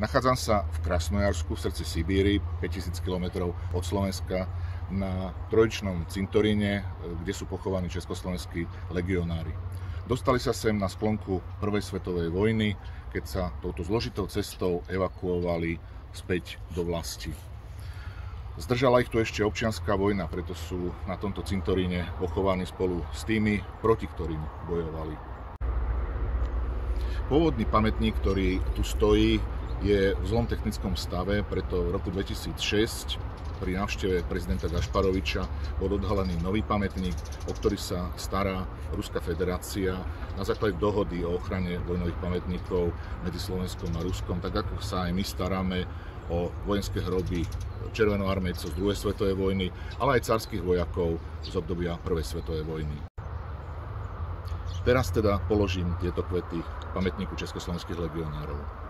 Nachádzam sa v Krasnojarsku, v srdci Sibíry, 5000 km od Slovenska, na trojičnom cintoríne, kde sú pochovaní československí legionári. Dostali sa sem na sklonku Prvej svetovej vojny, keď sa touto zložitou cestou evakuovali späť do vlasti. Zdržala ich tu ešte občianská vojna, preto sú na tomto cintoríne pochovaní spolu s tými, proti ktorým bojovali. Pôvodný pamätník, ktorý tu stojí, je v zlom technickom stave, preto v roku 2006 pri návšteve prezidenta Gašparoviča bol odhalený nový pamätník, o ktorý sa stará Ruská federácia na základe dohody o ochrane vojnových pamätníkov medzi Slovenskom a Ruskom, tak ako sa aj my staráme o vojenské hroby červenoarmejcov z druhej svetovej vojny, ale aj carských vojakov z obdobia prvej svetovej vojny. Teraz teda položím tieto kvety pamätníku československých legionárov.